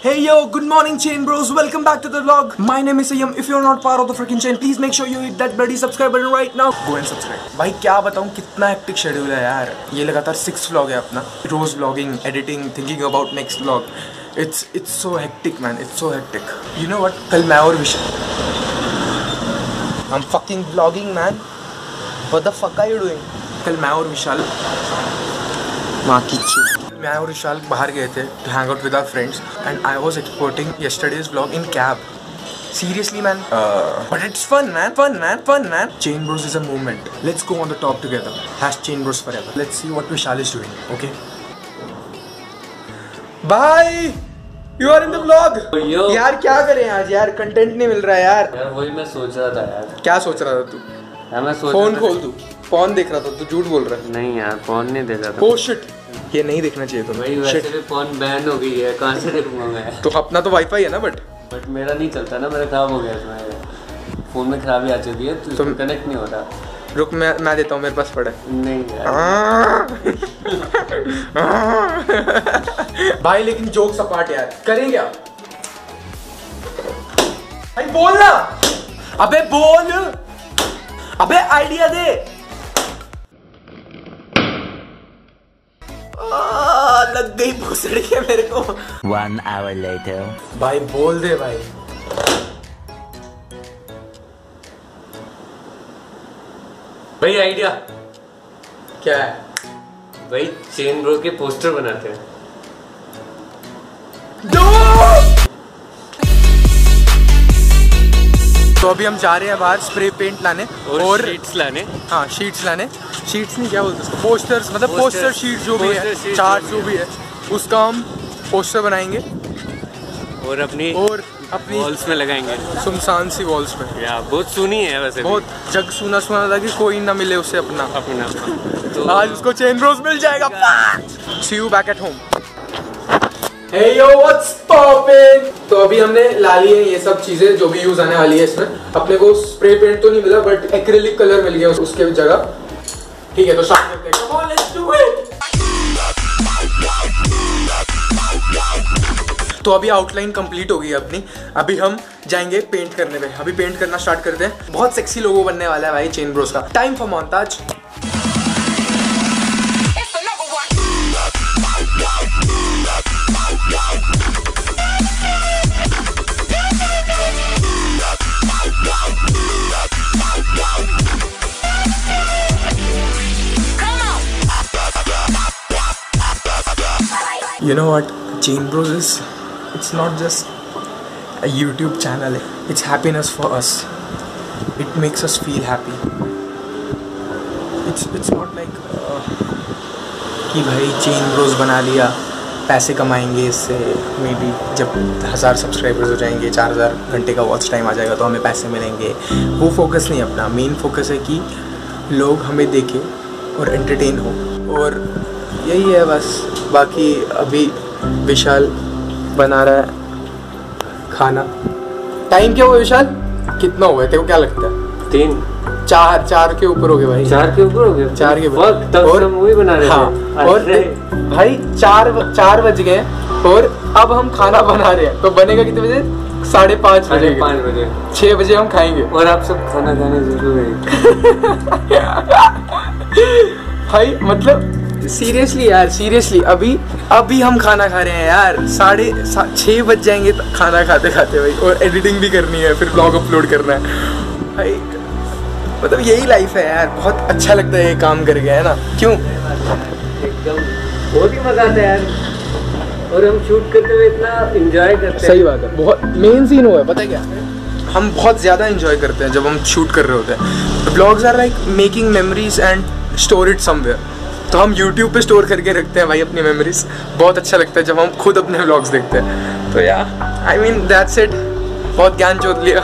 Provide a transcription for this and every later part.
Hey yo, good morning chain bros. Welcome back to the vlog. My name is Ayam. If you're not part of the freaking chain, please make sure you hit that bloody subscribe button right now. Go and subscribe. भाई क्या बताऊँ कितना hectic schedule है यार ये लगातार six vlog है अपना रोज vlogging editing thinking about next vlog it's it's so hectic man it's so hectic you know what कल मैं और विशाल I'm fucking vlogging man. What the fuck are you doing? कल मैं और विशाल माँ की मैं और विशाल बाहर गए थे to hang out with our friends and I was exporting yesterday's blog in cab seriously man but it's fun man fun man fun man Chain Bros is a let's go on the top together has Chain Bros for ever let's see what Vishal is doing okay bye you are in the blog यार क्या करें आज यार content नहीं मिल रहा यार यार वही मैं सोच रहा था यार क्या सोच रहा था तू मैं सोच फ़ोन रहा खोल तू फ़ोन देख रहा था तू झूठ बोल रहा है। नहीं यार फ़ोन नहीं देखा था। ओ शिट ये नहीं देखना चाहिए भाई वैसे भी फ़ोन बैन हो गई है कहाँ से देखूँगा मैं? तो अपना तो वाईफाई है ना बट बट मेरा नहीं चलता ना मेरा खराब हो गया इसमें फ़ोन में खराबी आ चुकी है तो कनेक्ट नहीं हो रहा। रुक मैं मैं देता हूँ मेरे पास पड़ा नहीं यार। भाई लेकिन जोक्स अपार्ट यार। करें क्या भाई बोल ना। अबे बोल। अबे आइडिया दे। आ, लग गई भूसड़ी है मेरे को। One hour later. भाई बोल दे भाई। भाई आइडिया क्या है? भाई चेन ब्रो के पोस्टर बनाते हैं। तो अभी हम जा रहे हैं बाहर स्प्रे पेंट लाने और, और शीट्स लाने। हाँ शीट्स लाने। शीट्स नहीं क्या बोलते उसको? पोस्टर्स मतलब Poster- पोस्टर शीट जो भी है चार्ट जो भी है। उसका हम पोस्टर बनाएँगे। और अपनी और अपनी वॉल्स में लगाएँगे। सुनसान सी वॉल्स में। या बहुत सुनी है वैसे बहुत जग सुना सुना था कि कोई ना मिले उसे अपना। अपना। तो आज उसको चेन रोज मिल जाएगा। See you back at home Hey yo, what's poppin? तो अभी हमने ला लिए हैं ये सब चीज़ें जो भी यूज़ आने वाली है इसमें। अपने को स्प्रे पेंट तो नहीं मिला बट एक्रेलिक कलर मिल गया उसके जगह। ठीक है तो स्टार्ट करते हैं। Come on, let's do it! तो अभी आउटलाइन कंप्लीट हो गई है अपनी। अभी हम जाएँगे पेंट करने पे अभी पेंट करना स्टार्ट करते हैं। बहुत सेक्सी लोगो बनने वाला है भाई चेन ब्रोस का। Time for montage You know what? Chain Bros is it's not just a YouTube channel. It's happiness for us. It makes us feel happy. It's it's not like uh, कि भाई chain Broz बना लिया पैसे कमाएँगे इससे may be जब हज़ार subscribers हो जाएँगे, चार हज़ार घंटे का वॉच टाइम आ जाएगा तो हमें पैसे मिलेंगे। वो फोकस नहीं अपना मेन फोकस है कि लोग हमें देखें और एंटरटेन हो। और यही है बस, बाकी अभी विशाल बना रहा है खाना। टाइम क्या हुआ विशाल? कितना हुआ है? तेरे को क्या लगता है? तीन। चार चार के ऊपर हो गए भाई। चार के ऊपर हो गए? चार के से हम मूवी बना रहे हाँ और भाई चार चार बज गए और अब हम खाना बना रहे हैं। तो बनेगा कितने बजे? साढ़े पाँच बजे। पाँच बजे। छः बजे हम खाएँगे। और आप सब खाना खाने ज़रूर है। भाई मतलब सीरियसली यार सीरियसली अभी अभी हम खाना खा रहे हैं यार। साढ़े सा, छः बज जाएँगे तो खाना खाते खाते भाई। और एडिटिंग भी करनी है फिर ब्लॉग अपलोड करना है। भाई मतलब यही लाइफ है यार। बहुत अच्छा लगता है ये काम करके है ना? क्यों? एकदम। बहुत ही मज़ा आता है यार। और हम शूट करते हुए इतना एंजॉय करते सही बात है। बहुत मेन सीन हुआ है पता है क्या? हम बहुत ज़्यादा इंजॉय करते हैं जब हम शूट कर रहे होते हैं। Blogs are like making memories and store it somewhere तो हम यूट्यूब पे स्टोर करके रखते हैं भाई अपनी मेमोरीज बहुत अच्छा लगता है जब हम खुद अपने ब्लॉग्स देखते हैं। तो या आई मीन दैट्स इट बहुत ज्ञान चोद लिया।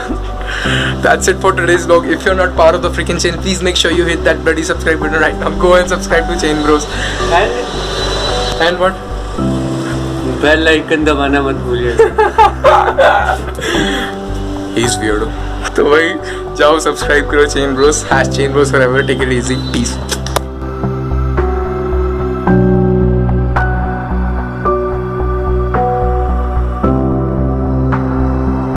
That's it for today's vlog. If you're not part of the freaking chain, please make sure you hit that bloody subscribe button right now. Go and subscribe to Chain Bros. And And what? Bell icon दबाना मत भूलिए He's weirdo. तो भाई जाओ subscribe करो chain bros hash chain bros forever take it easy peace